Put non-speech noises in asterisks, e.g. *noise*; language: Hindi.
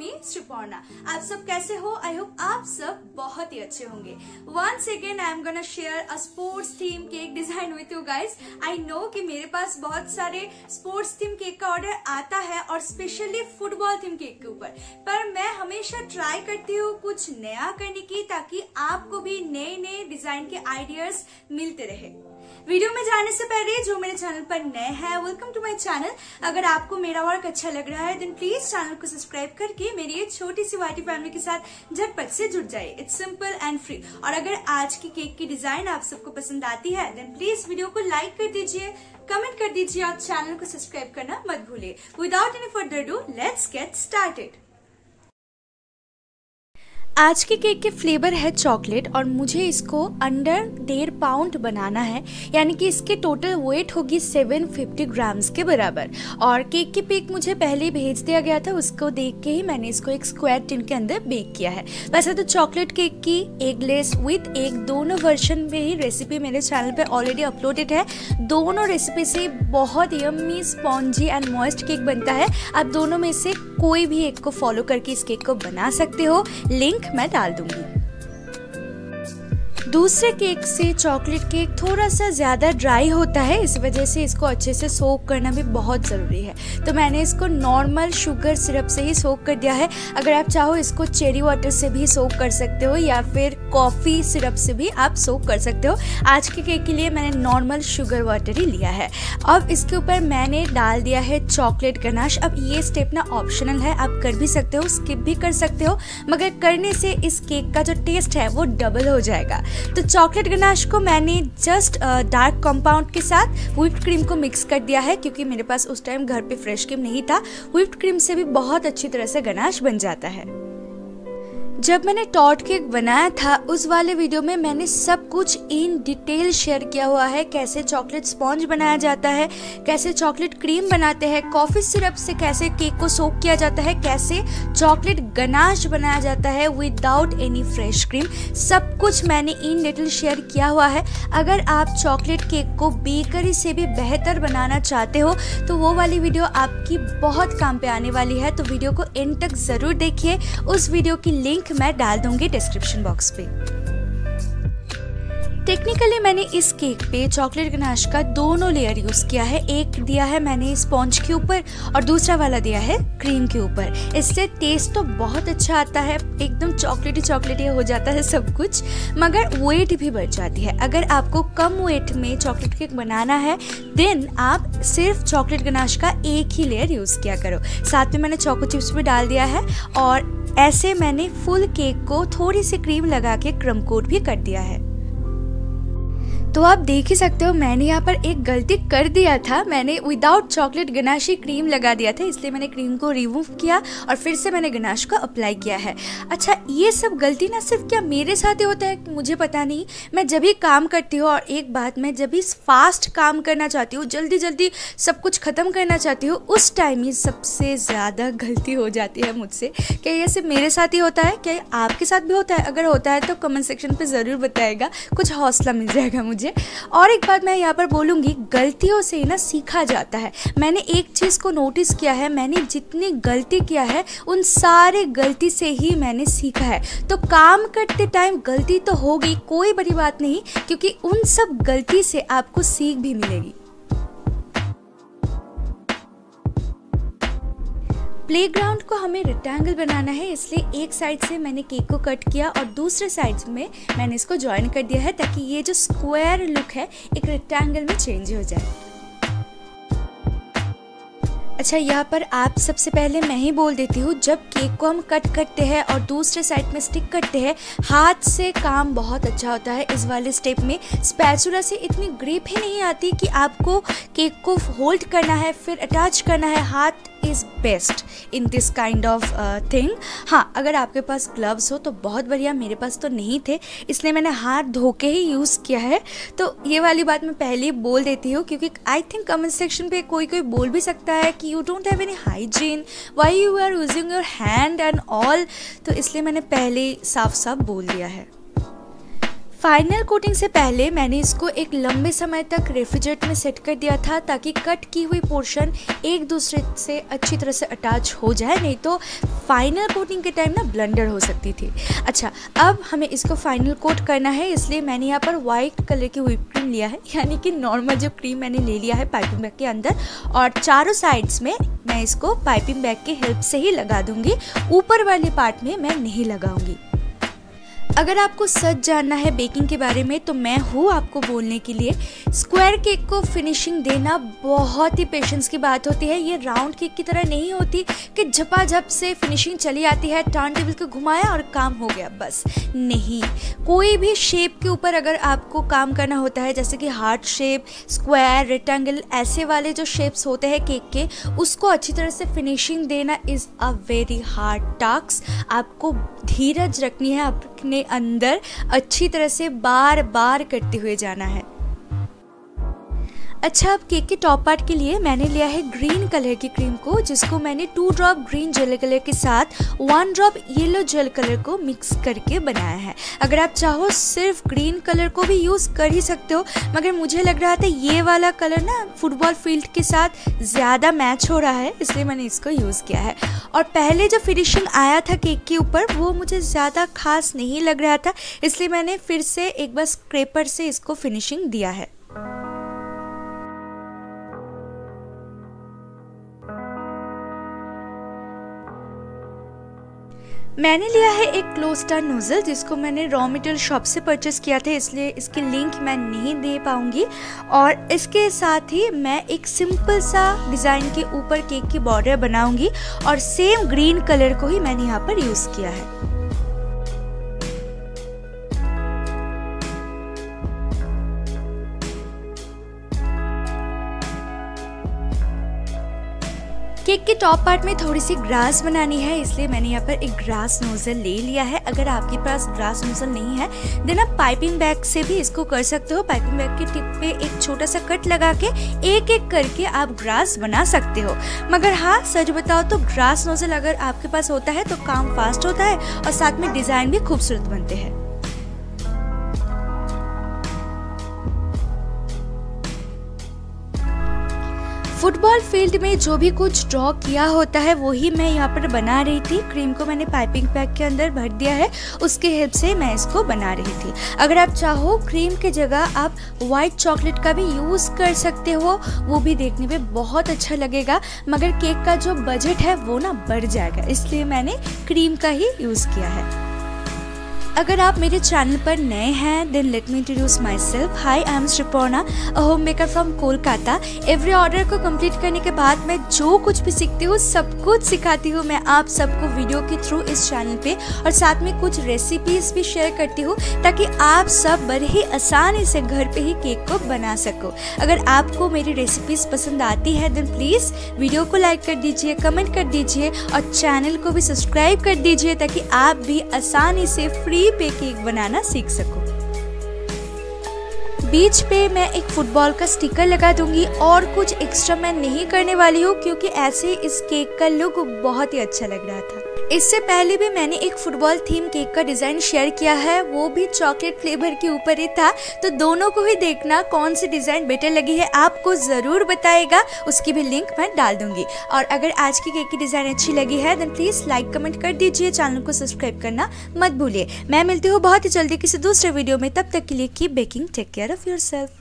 मी श्रीपर्णा आप सब कैसे हो? आई होप आप सब बहुत ही अच्छे होंगे। Once again I am gonna share a sports theme cake design with you guys I know कि मेरे पास बहुत सारे स्पोर्ट्स थीम केक का ऑर्डर आता है और स्पेशली फुटबॉल थीम केक के ऊपर। पर मैं हमेशा ट्राई करती हूँ कुछ नया करने की ताकि आपको भी नए नए डिज़ाइन के आइडियाज़ मिलते रहे। वीडियो में जाने से पहले जो मेरे चैनल पर नए हैं वेलकम टू माय चैनल अगर आपको मेरा वर्क अच्छा लग रहा है देन प्लीज़ चैनल को सब्सक्राइब करके मेरी ये छोटी सी वाइटी फैमिली के साथ झटपट से जुड़ जाए इट्स सिंपल एंड फ्री और अगर आज की केक की डिज़ाइन आप सबको पसंद आती है देन प्लीज़ वीडियो को लाइक कर दीजिए कमेंट कर दीजिए और चैनल को सब्सक्राइब करना मत भूलिए। Without any further ado let's get started आज के केक के फ्लेवर है चॉकलेट और मुझे इसको अंडर डेढ़ पाउंड बनाना है, यानी कि इसके टोटल वेट होगी 750 ग्राम्स के बराबर। और केक की पिक मुझे पहले भेज दिया गया था, उसको देख के ही मैंने इसको एक स्क्वायर टिन के अंदर बेक किया है। वैसे तो चॉकलेट केक की एक लेस विथ एक दोनों वर्जन में ही रेसिपी मेरे चैनल पर ऑलरेडी अपलोडेड है। दोनों रेसिपी से बहुत yummy spongy and moist cake बनता है। आप दोनों में से कोई भी एक को फॉलो करके इस केक को बना सकते हो। लिंक मैं डाल दूँगी। दूसरे केक से चॉकलेट केक थोड़ा सा ज़्यादा ड्राई होता है, इस वजह से इसको अच्छे से सोक करना भी बहुत ज़रूरी है। तो मैंने इसको नॉर्मल शुगर सिरप से ही सोक कर दिया है। अगर आप चाहो इसको चेरी वाटर से भी सोक कर सकते हो, या फिर कॉफ़ी सिरप से भी आप सोक कर सकते हो। आज के केक के लिए मैंने नॉर्मल शुगर वाटर ही लिया है। अब इसके ऊपर मैंने डाल दिया है चॉकलेट गनाश। अब ये स्टेप ना ऑप्शनल है, आप कर भी सकते हो, स्किप भी कर सकते हो, मगर करने से इस केक का जो टेस्ट है वो डबल हो जाएगा। तो चॉकलेट गनाश को मैंने जस्ट डार्क कंपाउंड के साथ व्हिप्ड क्रीम को मिक्स कर दिया है, क्योंकि मेरे पास उस टाइम घर पे फ्रेश क्रीम नहीं था। व्हिप्ड क्रीम से भी बहुत अच्छी तरह से गनाश बन जाता है। जब मैंने टॉट केक बनाया था, उस वाले वीडियो में मैंने सब कुछ इन डिटेल शेयर किया हुआ है। कैसे चॉकलेट स्पॉन्ज बनाया जाता है, कैसे चॉकलेट क्रीम बनाते हैं, कॉफ़ी सिरप से कैसे केक को सोक किया जाता है, कैसे चॉकलेट गनाश बनाया जाता है विदाउट एनी फ्रेश क्रीम सब कुछ मैंने इन डिटेल शेयर किया हुआ है। अगर आप चॉकलेट केक को बेकरी से भी बेहतर बनाना चाहते हो तो वो वाली वीडियो आपकी बहुत काम पे आने वाली है। तो वीडियो को एंड तक ज़रूर देखिए। उस वीडियो की लिंक मैं डाल दूँगी डिस्क्रिप्शन बॉक्स पे। टेक्निकली मैंने इस केक पे चॉकलेट गनाश का दोनों लेयर यूज़ किया है। एक दिया है मैंने स्पॉन्ज के ऊपर और दूसरा वाला दिया है क्रीम के ऊपर। इससे टेस्ट तो बहुत अच्छा आता है। एकदम चॉकलेटी चॉकलेटी हो जाता है सब कुछ, मगर वेट भी बढ़ जाती है। अगर आपको कम वेट में चॉकलेट केक बनाना है देन आप सिर्फ़ चॉकलेट गनाश का एक ही लेयर यूज़ किया करो। साथ में मैंने चॉको चिप्स भी डाल दिया है और ऐसे मैंने फुल केक को थोड़ी सी क्रीम लगा के क्रम कोट भी कर दिया है। तो आप देख ही सकते हो, मैंने यहाँ पर एक गलती कर दिया था। मैंने विदाउट चॉकलेट गनाशी क्रीम लगा दिया था, इसलिए मैंने क्रीम को रिमूव किया और फिर से मैंने गनाश को अप्लाई किया है। अच्छा ये सब गलती ना सिर्फ़ क्या मेरे साथ ही होता है? मुझे पता नहीं। मैं जब भी काम करती हूँ और एक बात, मैं जब भी फास्ट काम करना चाहती हूँ जल्दी जल्दी सब कुछ ख़त्म करना चाहती हूँ, उस टाइम ही सबसे ज़्यादा गलती हो जाती है मुझसे। क्या ये सिर्फ़ मेरे साथ ही होता है? क्या आपके साथ भी होता है? अगर होता है तो कमेंट सेक्शन पर ज़रूर बताएगा। कुछ हौसला मिल जाएगा मुझे। मुझे और एक बात मैं यहाँ पर बोलूँगी, गलतियों से ना सीखा जाता है। मैंने एक चीज़ को नोटिस किया है, मैंने जितनी गलती किया है, उन सारे गलती से ही मैंने सीखा है। तो काम करते टाइम गलती तो होगी, कोई बड़ी बात नहीं, क्योंकि उन सब गलती से आपको सीख भी मिलेगी। प्लेग्राउंड को हमें रेक्टेंगल बनाना है, इसलिए एक साइड से मैंने केक को कट किया और दूसरे साइड में मैंने इसको ज्वाइन कर दिया है ताकि ये जो स्क्वायर लुक है, एक रेक्टेंगल में चेंज हो जाए। अच्छा यहाँ पर आप सबसे पहले मैं ही बोल देती हूँ, जब केक को हम कट करते हैं और दूसरे साइड में स्टिक करते हैं, हाथ से काम बहुत अच्छा होता है इस वाले स्टेप में। स्पैचुला से इतनी ग्रिप ही नहीं आती कि आपको केक को होल्ड करना है, फिर अटैच करना है, हाथ is best in this kind of thing हाँ अगर आपके पास ग्लव्स हो तो बहुत बढ़िया, मेरे पास तो नहीं थे, इसलिए मैंने हाथ धो के ही यूज़ किया है। तो ये वाली बात मैं पहले ही बोल देती हूँ, क्योंकि आई थिंक कमेंट सेक्शन पे कोई कोई बोल भी सकता है कि you don't have any hygiene why you are using your hand and all तो इसलिए मैंने पहले ही साफ़ साफ़ बोल दिया है। फाइनल कोटिंग से पहले मैंने इसको एक लंबे समय तक रेफ्रिजरेटर में सेट कर दिया था ताकि कट की हुई पोर्शन एक दूसरे से अच्छी तरह से अटैच हो जाए, नहीं तो फाइनल कोटिंग के टाइम ना ब्लंडर हो सकती थी। अच्छा अब हमें इसको फाइनल कोट करना है, इसलिए मैंने यहाँ पर वाइट कलर की व्हिप क्रीम लिया है, *laughs* यानी कि नॉर्मल जो क्रीम मैंने ले लिया है पाइपिंग बैग के अंदर, और चारों साइड्स में मैं इसको पाइपिंग बैग की हेल्प से ही लगा दूँगी, ऊपर वाले पार्ट में मैं नहीं लगाऊँगी। अगर आपको सच जानना है बेकिंग के बारे में तो मैं हूँ आपको बोलने के लिए। स्क्वायर केक को फिनिशिंग देना बहुत ही पेशेंस की बात होती है। ये राउंड केक की तरह नहीं होती कि झपाझप से फिनिशिंग चली आती है टर्न टेबल को घुमाया और काम हो गया, बस। नहीं। कोई भी शेप के ऊपर अगर आपको काम करना होता है, जैसे कि हार्ट शेप स्क्वायर रेक्टेंगल ऐसे वाले जो शेप्स होते हैं केक के, उसको अच्छी तरह से फिनिशिंग देना is a very hard task आपको धीरज रखनी है अपने अंदर अच्छी तरह से बार बार करते हुए जाना है। अच्छा अब केक के टॉप पार्ट के लिए मैंने लिया है ग्रीन कलर की क्रीम को, जिसको मैंने two drop green gel colour के साथ one drop yellow gel colour को मिक्स करके बनाया है। अगर आप चाहो, सिर्फ़ ग्रीन कलर को भी यूज़ कर ही सकते हो, मगर मुझे लग रहा था ये वाला कलर ना फुटबॉल फ़ील्ड के साथ ज़्यादा मैच हो रहा है, इसलिए मैंने इसको यूज़ किया है। और पहले जो फिनिशिंग आया था केक के ऊपर, वो मुझे ज़्यादा खास नहीं लग रहा था, इसलिए मैंने फिर से एक बार स्क्रेपर से इसको फिनिशिंग दिया है। मैंने लिया है एक क्लोस्टार नोज़ल जिसको मैंने रॉ मेटेरियल शॉप से परचेस किया था, इसलिए इसकी लिंक मैं नहीं दे पाऊँगी। और इसके साथ ही मैं एक सिंपल सा डिज़ाइन के ऊपर केक की बॉर्डर बनाऊँगी और सेम ग्रीन कलर को ही मैंने यहाँ पर यूज़ किया है। केक के टॉप पार्ट में थोड़ी सी ग्रास बनानी है, इसलिए मैंने यहाँ पर एक ग्रास नोज़ल ले लिया है। अगर आपके पास ग्रास नोज़ल नहीं है देन आप पाइपिंग बैग से भी इसको कर सकते हो। पाइपिंग बैग के टिप पे एक छोटा सा कट लगा के एक एक करके आप ग्रास बना सकते हो। मगर हाँ सच बताओ तो ग्रास नोज़ल अगर आपके पास होता है तो काम फास्ट होता है और साथ में डिज़ाइन भी खूबसूरत बनते हैं। फुटबॉल फ़ील्ड में जो भी कुछ ड्रॉ किया होता है, वही मैं यहाँ पर बना रही थी। क्रीम को मैंने पाइपिंग पैक के अंदर भर दिया है। उसके हेल्प से मैं इसको बना रही थी। अगर आप चाहो क्रीम के जगह आप वाइट चॉकलेट का भी यूज़ कर सकते हो। वो भी देखने में बहुत अच्छा लगेगा। मगर केक का जो बजट है, वो ना बढ़ जाएगा। इसलिए मैंने क्रीम का ही यूज़ किया है। अगर आप मेरे चैनल पर नए हैं then let me introduce myself hi I am Sriporna a homemaker from Kolkata every order को कंप्लीट करने के बाद मैं जो कुछ भी सीखती हूँ, सब कुछ सिखाती हूँ मैं आप सबको वीडियो के थ्रू इस चैनल पे और साथ में कुछ रेसिपीज़ भी शेयर करती हूँ ताकि आप सब बड़े ही आसानी से घर पे ही केक को बना सको। अगर आपको मेरी रेसिपीज़ पसंद आती है देन प्लीज़ वीडियो को लाइक कर दीजिए कमेंट कर दीजिए और चैनल को भी सब्सक्राइब कर दीजिए ताकि आप भी आसानी से फ्री पे केक बनाना सीख सको। बीच पे मैं एक फुटबॉल का स्टिकर लगा दूँगी और कुछ एक्स्ट्रा मैं नहीं करने वाली हूँ क्योंकि ऐसे इस केक का लुक बहुत ही अच्छा लग रहा था। इससे पहले भी मैंने एक फुटबॉल थीम केक का डिज़ाइन शेयर किया है। वो भी चॉकलेट फ्लेवर के ऊपर ही था। तो दोनों को ही देखना कौन सी डिज़ाइन बेटर लगी है। आपको ज़रूर बताएगा। उसकी भी लिंक मैं डाल दूँगी। और अगर आज की केक की डिज़ाइन अच्छी लगी है देन प्लीज़ लाइक कमेंट कर दीजिए। चैनल को सब्सक्राइब करना मत भूलिए। मैं मिलती हूँ बहुत ही जल्दी किसी दूसरे वीडियो में। तब तक के लिए की baking take care of yourself